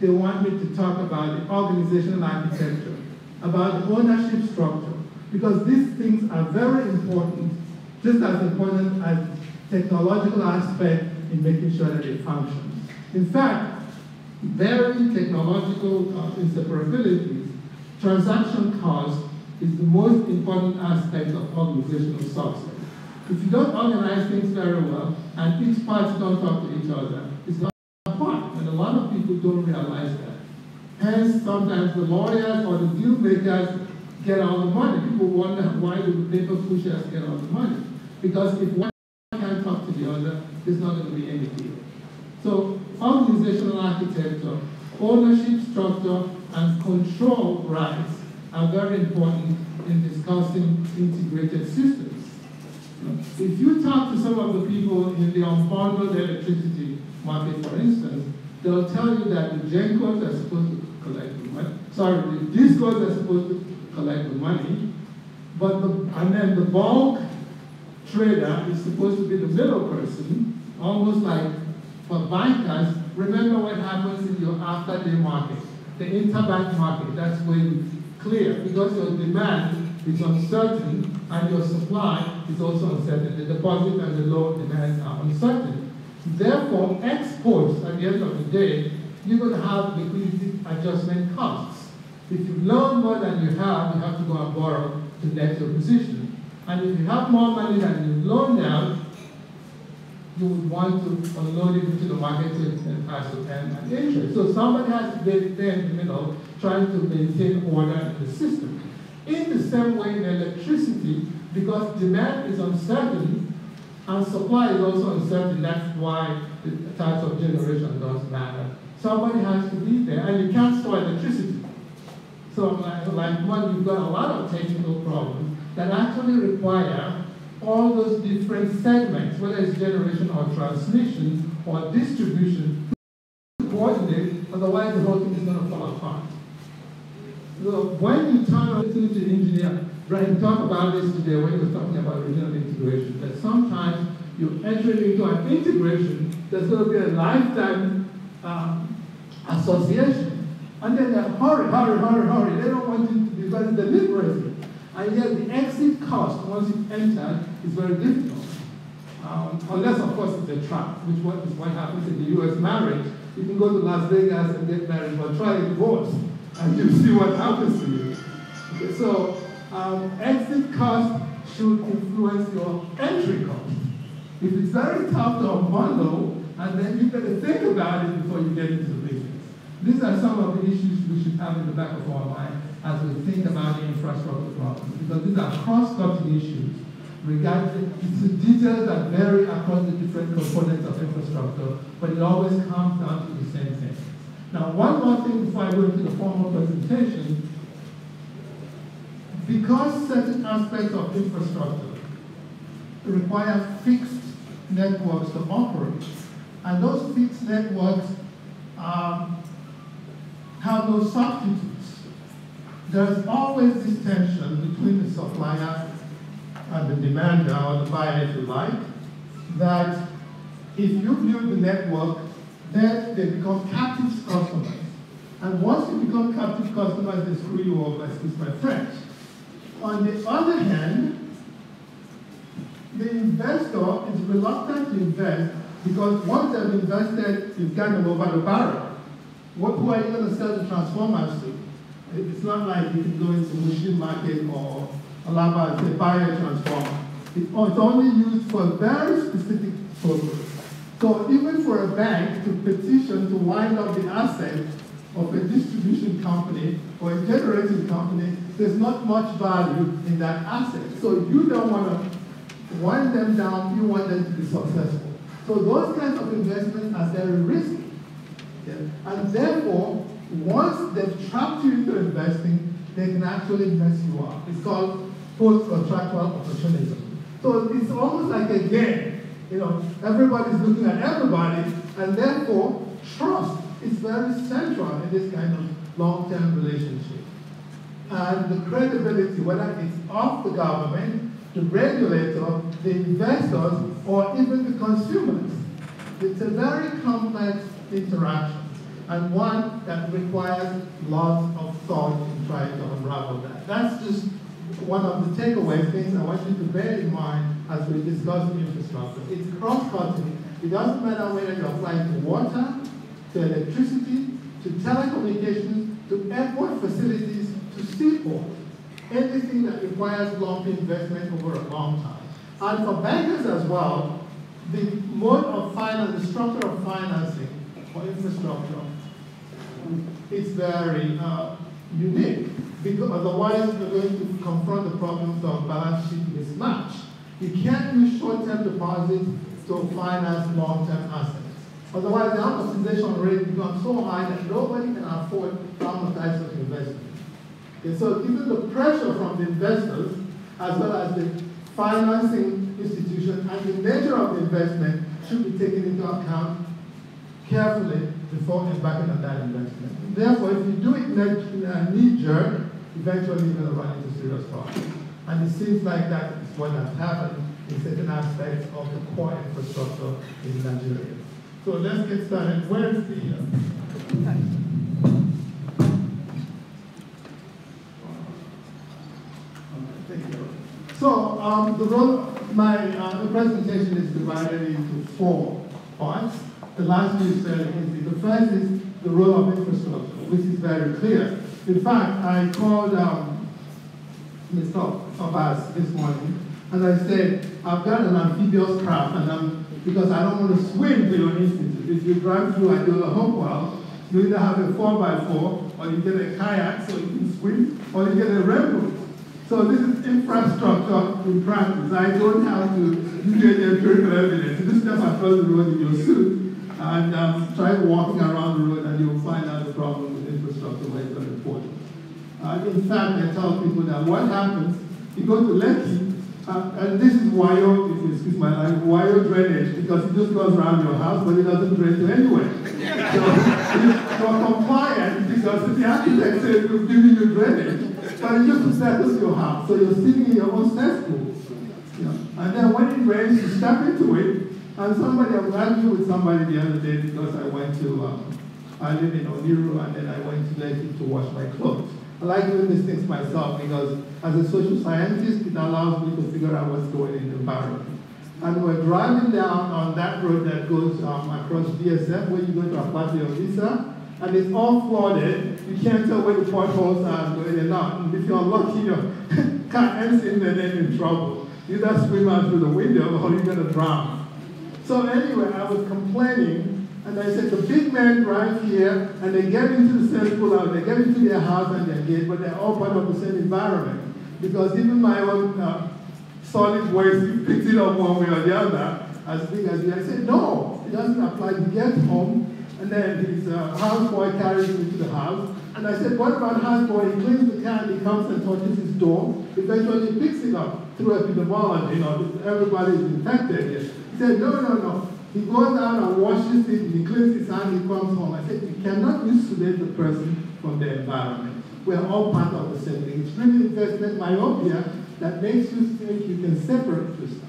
They want me to talk about the organizational architecture, about the ownership structure, because these things are very important, just as important as technological aspect in making sure that it functions. In fact, bearing technological uh, inseparabilities, transaction cost is the most important aspect of organizational success. If you don't organize things very well, and each parts don't talk to each other, it's not fun, and a lot of people don't realize that. Hence, sometimes the lawyers or the deal makers get all the money. People wonder why the paper pushers get all the money? Because if one can't talk to the other, there's not going to be any deal. So organizational architecture, ownership structure, and control rights are very important in discussing integrated systems. If you talk to some of the people in the unbundled electricity market, for instance, they'll tell you that the GENCOs are supposed to collect the money. Sorry, the DISCOs are supposed to collect the money, but the, and then the bulk trader is supposed to be the middle person, almost like for bankers, remember what happens in your after-day market, the interbank market, that's when clear, because your demand is uncertain and your supply is also uncertain. The deposit and the loan demand are uncertain. Therefore, exports at the end of the day, you're going to have liquidity adjustment costs. If you loan more than you have, you have to go and borrow to net your position. And if you have more money than you loan now, you would want to unload it into the market to ascertain an interest. So somebody has to be there in the middle trying to maintain order in the system. In the same way in electricity, because demand is uncertain and supply is also uncertain, that's why the types of generation does matter. Somebody has to be there, and you can't store electricity. So like, like one, you've got a lot of technical problems that actually require all those different segments, whether it's generation or transmission or distribution, to coordinate, otherwise the whole thing is going to fall apart. So when you turn on to engineer, Brian talked about this today when he was talking about regional integration, that sometimes you enter into an integration that's going to be a lifetime um, association. And then they hurry, hurry, hurry, hurry. They don't want you to be very deliberate. And yet the exit cost, once you enter, is very difficult. Um, unless, of course, it's a trap, which is what happens in the U.S. marriage. You can go to Las Vegas and get married, but try a divorce, and you see what happens to you. Okay, so um, exit cost should influence your entry cost. If it's very tough to unbundle, and then you better think about it before you get into the business. These are some of the issues we should have in the back of our mind as we think about the infrastructure problems, because these are cross-cutting issues regarding the details that vary across the different components of infrastructure, but it always comes down to the same thing. Now, one more thing before I go into the formal presentation, because certain aspects of infrastructure require fixed networks to operate, and those fixed networks um, have no substitutes. There's always this tension between the supplier and the demander, or the buyer if you like, that if you build the network, then they become captive customers. And once you become captive customers, they screw you over, excuse my French. On the other hand, the investor is reluctant to invest because once they've invested, you've got them over the barrel. What, who are you going to sell the transformers to? It's not like you can go into machine market or Alaba and say buy a transformer. Oh, it's only used for a very specific purpose. So even for a bank to petition to wind up the asset of a distribution company or a generating company, there's not much value in that asset. So you don't want to wind them down, you want them to be successful. So those kinds of investments are very risky. Yeah. And therefore, once they've trapped you into investing, they can actually mess you up. It's called post-contractual opportunism. So it's almost like a game. You know, everybody's looking at everybody, And therefore, trust is very central in this kind of long-term relationship. And the credibility, whether it's of the government, the regulator, the investors, or even the consumers. It's a very complex interaction and one that requires lots of thought in trying to unravel that. That's just one of the takeaway things I want you to bear in mind as we discuss infrastructure. It's cross-cutting. It doesn't matter whether you're applying to water, to electricity, to telecommunications, to airport facilities, to seaport. Anything that requires long investment over a long time. And for bankers as well, the mode of finance, the structure of financing for infrastructure is very uh, unique because otherwise you're going to confront the problems of balance sheet mismatch. You can't use short-term deposits to finance long-term assets. Otherwise, the amortization rate becomes so high that nobody can afford to amortize such investment. Okay, so even the pressure from the investors, as well as the financing institution and the nature of the investment should be taken into account carefully before embarking on that investment. Therefore, if you do it in a knee-jerk, eventually you're going to run into serious problems. And it seems like that is what has happened in certain aspects of the core infrastructure in Nigeria. So let's get started. Where's the... Uh, So um, the role, my uh, the presentation is divided into four parts. The last two is easy. The first is the role of infrastructure, which is very clear. In fact, I called um, Mr. Abbas this morning, and I said, I've got an amphibious craft, and I'm, because I don't want to swim to your institute. If you drive through Adeola Hopewell, you either have a 4x4, or you get a kayak so you can swim, or you get a rainbow. So this is infrastructure in practice. I don't have to give any empirical evidence. You just step across the road in your suit and um, try walking around the road and you'll find out the problem with infrastructure where it's important. Uh, in fact, I tell people that what happens, you go to Lekki, uh, and this is Wayo, if you excuse my language, Wayo drainage, because it just goes around your house, but it doesn't drain to anywhere. So you're compliant because the architect said we're giving you drainage but it just settles your house. So you're sitting in your own cesspool. You know? And then when it rains, you step into it. And somebody, I was arguing with somebody the other day because I went to, um, I live in Oniru and then I went to Lekki to wash my clothes. I like doing these things myself because as a social scientist, it allows me to figure out what's going in the environment. And we're driving down on that road that goes um, across DSF where you're going to apply for your visa and it's all flooded, you can't tell where the potholes are going or not. And if you're lucky, your car ends in there, then in trouble. You either swim out through the window or you're going to drown. So anyway, I was complaining, and I said, the big men drive here, and they get into the cesspool, and they get into their house and their gate, but they're all part of the same environment. Because even my own uh, solid waste picks it up one way or the other, as big as you. I said, no, it doesn't apply. You get home, and then his uh, houseboy carries him into the house. And I said, what about houseboy? He cleans the car and he comes and touches his door. Eventually he picks it up through epidemiology. You know, everybody is infected said, no, no, no. He goes out and washes it, he cleans his hand, he comes home. I said, you cannot isolate the person from the environment. We're all part of the same thing. It's really investment myopia that makes you think you can separate yourself.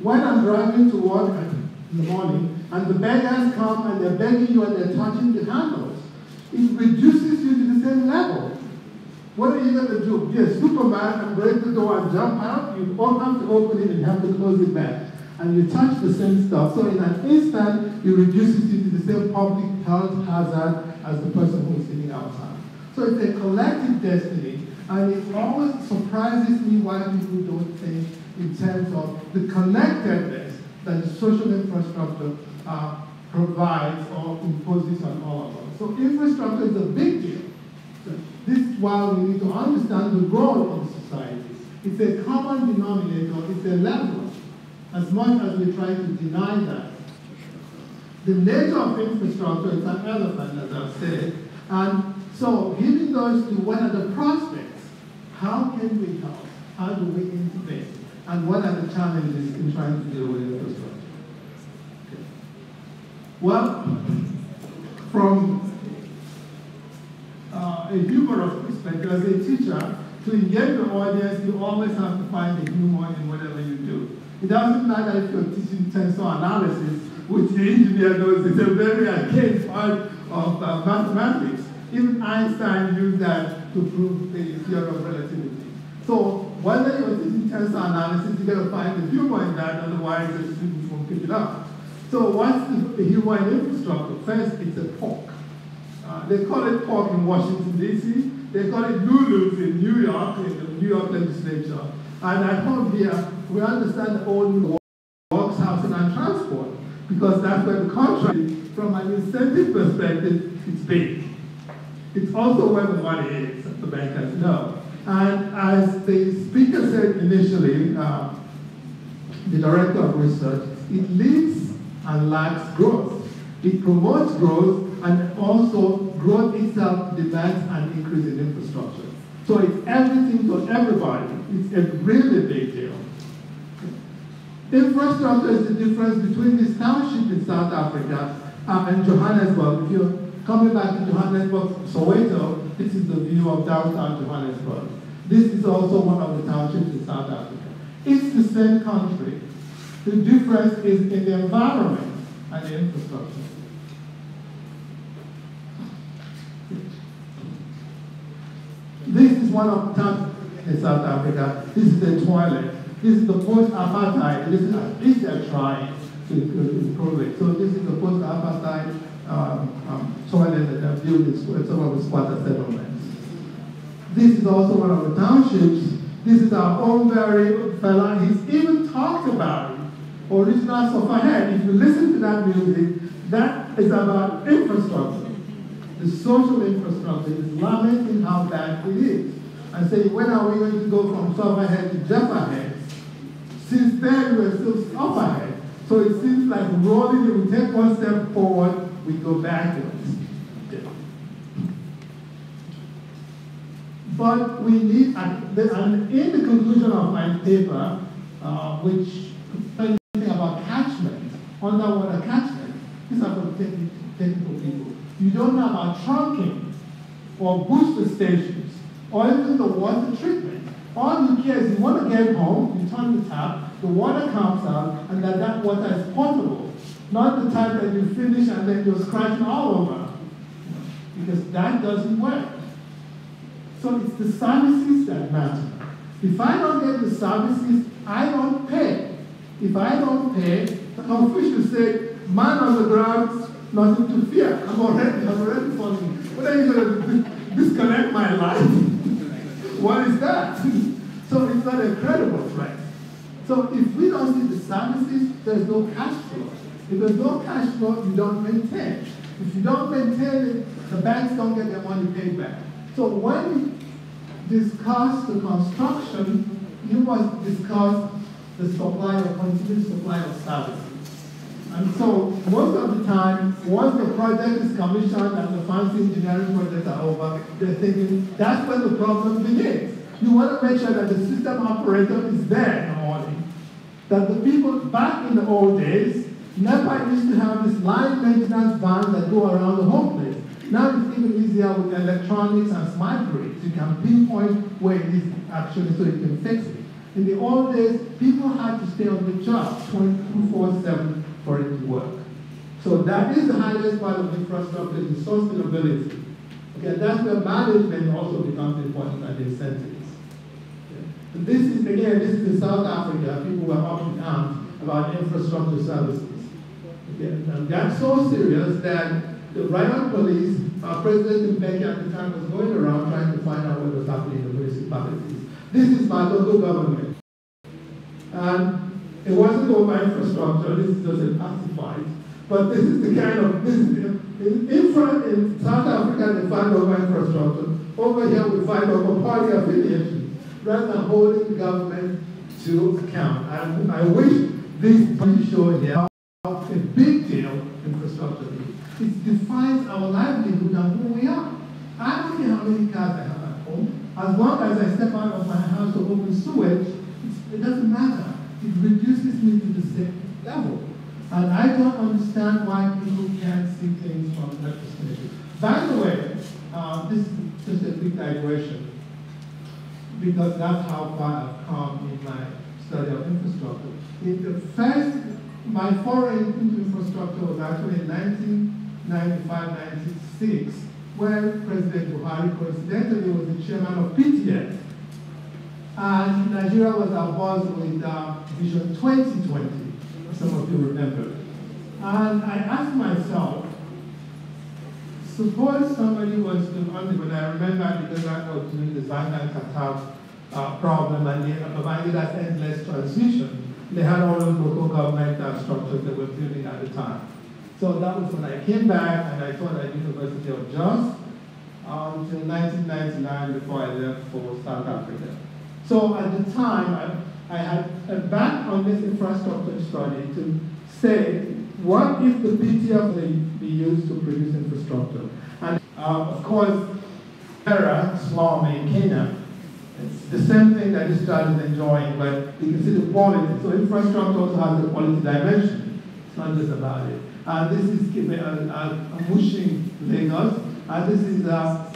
When I'm driving to work in the morning, and the beggars come and they're begging you and they're touching the handles. It reduces you to the same level. What are you going to do? Be a Superman and break the door and jump out? You all have to open it and have to close it back. And you touch the same stuff. So in an instant, it reduces you to the same public health hazard as the person who's sitting outside. So it's a collective destiny. And it always surprises me why people don't think in terms of the connectedness that the social infrastructure uh, provides or imposes on all of us. So infrastructure is a big deal. This is why we need to understand the role of society. It's a common denominator, it's a level, as much as we try to deny that. The nature of infrastructure is an elephant, as I've said, and so giving those to what are the prospects? How can we help? How do we intervene? And what are the challenges in trying to deal with infrastructure? Well, from uh, a humorous perspective, as a teacher, to engage the audience, you always have to find the humor in whatever you do. It doesn't matter if you're teaching tensor analysis, which the engineer knows is a very arcane part of uh, mathematics. Even Einstein used that to prove the theory of relativity. So whether you're teaching tensor analysis, you got to find the humor in that, otherwise the students won't pick it up. So what's the humor in infrastructure? First, it's a pork. Uh, they call it pork in Washington, D.C. They call it Lulu's in New York, in the New York legislature. And at home here, we understand the old works, housing, and transport, because that's where the contract, from an incentive perspective, it's big. It's also where the money is, the bankers know. And as the speaker said initially, uh, the director of research, it leads and lacks growth. It promotes growth and also growth itself demands an increase in infrastructure. So it's everything for everybody. It's a really big deal. Infrastructure is the difference between this township in South Africa uh, and Johannesburg. If you're coming back to Johannesburg, Soweto, this is the view of downtown Johannesburg. This is also one of the townships in South Africa. It's the same country. The difference is in the environment and the infrastructure. This is one of the towns in South Africa. This is the toilet. This is the post-apartheid. This is at least they're trying to, improve it. So this is the post-apartheid um, um, toilet that building in some of the squatter settlements. This is also one of the townships. This is our own very Fela. He's even talked about it. Original Sufferhead. If you listen to that music, that is about infrastructure. The social infrastructure is lamenting how bad it is. And say, when are we going to go from Sufferhead to Jefferhead? Since then, we're still Sufferhead. So it seems like rolling, if we take one step forward, we go backwards. But we need, and in the conclusion of my paper, uh, which anything about catchment, underwater catchment, these are for technical people. You don't know about trunking or booster stations or even the water treatment. All you care is you want to get home, you turn the tap, the water comes out, and that that water is potable. Not the type that you finish and then you're scratching all over. Because that doesn't work. So it's the services that matter. If I don't get the services, I don't pay. If I don't pay, Confucius said, man on the ground, nothing to fear. I'm already, I'm already falling. What are you going to disconnect my life? What is that? so it's not a credible threat. So if we don't see the services, there's no cash flow. If there's no cash flow, you don't maintain. If you don't maintain it, the banks don't get their money paid back. So when we discuss the construction, you must discuss the supply of continuous supply of services. And so most of the time, once the project is commissioned and the fancy engineering projects are over, they're thinking that's when the problem begins. You want to make sure that the system operator is there in the morning. That the people back in the old days, NEPA used to have this line maintenance van that go around the whole place. Now it's even easier with electronics and smart grids. You can pinpoint where it is actually so you can fix it. In the old days, people had to stay on the job 24-7 for it to work. So that is the highest part of infrastructure, the sustainability. Okay, that's where management also becomes important and incentives. Okay. This is, again, this is in South Africa, people were up in arms about infrastructure services. Okay, and that's so serious that the riot police, uh, President Mbeki at the time was going around trying to find out what was happening in the municipalities. This is my local government. And it wasn't my infrastructure, this is just a pacified. But this is the kind of, is, in, in in South Africa, they fight over infrastructure. Over here, we fight over party affiliation, rather than holding government to account. And I wish this show here a big deal infrastructure. It defines our livelihood and who we are. I don't care how many cars I have at home. As long as I step out of my house to open sewage, it doesn't matter. It reduces me to the same level. And I don't understand why people can't see things from that perspective. By the way, uh, this is just a quick digression, because that's how far I've come in my study of infrastructure. In the first, my foray into infrastructure was actually in 1995-96, where President Buhari coincidentally was the chairman of PTF. And Nigeria was abuzz with uh, Vision 2020, some of you remember. And I asked myself, suppose somebody was to, when I remember because I was doing the Zangon Kataf uh, problem and they provided us endless transition. They had all those local government uh, structures that were building at the time. So that was when I came back and I taught at University of Jos until 1999 before I left for South Africa. So at the time, I, I had a back on this infrastructure study to say, what if the PTF may be used to produce infrastructure? And uh, of course, Era, slum and Kenya, it's the same thing that this child is enjoying, but you can see the quality. So infrastructure also has a quality dimension. It's not just about it. And this is uh, uh, Mushin, Lagos, and this is uh,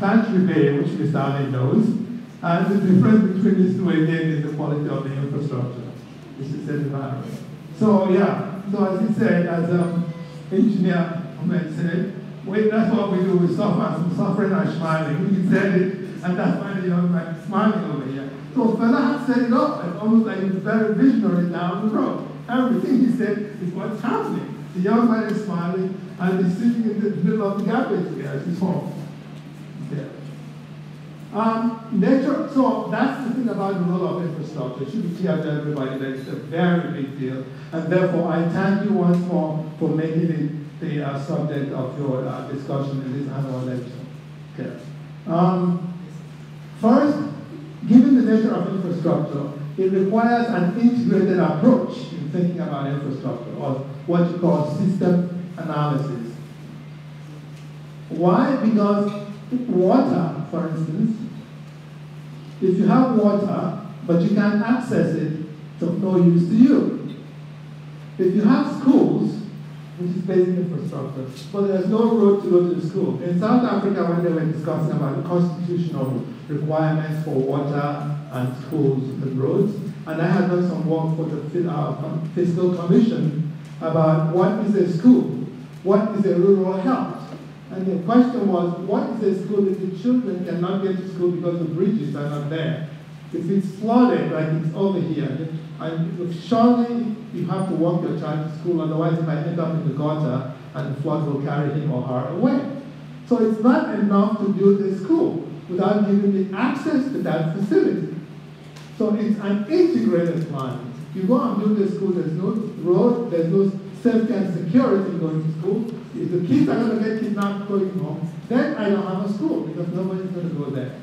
Bantry Bay, which Mr. Allen knows. And the difference between these two again is the quality of the infrastructure. This is environment. So yeah, so as he said, as um, engineer Ahmed said, wait, that's what we do, we suffer, some suffering and smiling. He said it, and that's why the young man smiling over here. So had set it up, and almost like he's very visionary down the road. Everything he said is what's happening. The young man is smiling, and he's sitting in the middle of the garbage here at his home. Um, nature, so that's the thing about the role of infrastructure. It should be clear to everybody that it's a very big deal. And therefore, I thank you once more for making it the uh, subject of your uh, discussion in this annual lecture. Okay. Um, first, given the nature of infrastructure, it requires an integrated approach in thinking about infrastructure, or what you call system analysis. Why? Because water, for instance, if you have water, but you can't access it, it's of no use to you. If you have schools, which is basic infrastructure, but there's no road to go to the school. In South Africa, when they were discussing about the constitutional requirements for water and schools and roads, and I had done some work for the uh, Fiscal Commission about what is a school, what is a rural health, and the question was, what is a school if the children cannot get to school because the bridges are not there? If it's flooded, like it's over here, and surely you have to walk your child to school, otherwise it might end up in the gutter and the flood will carry him or her away. So it's not enough to build a school without giving the access to that facility. So it's an integrated plan. You go and build a school, there's no road, there's no safety and security going to school, if the kids are going to get kidnapped going home, then I don't have a school because nobody's going to go there.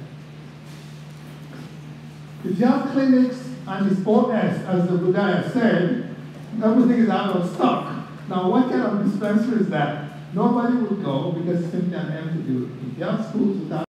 If you have clinics and it's OS, as the Buddha said, everything is out of stock. Now, what kind of dispensary is that? Nobody will go because it's simply an empty building. If you have schools without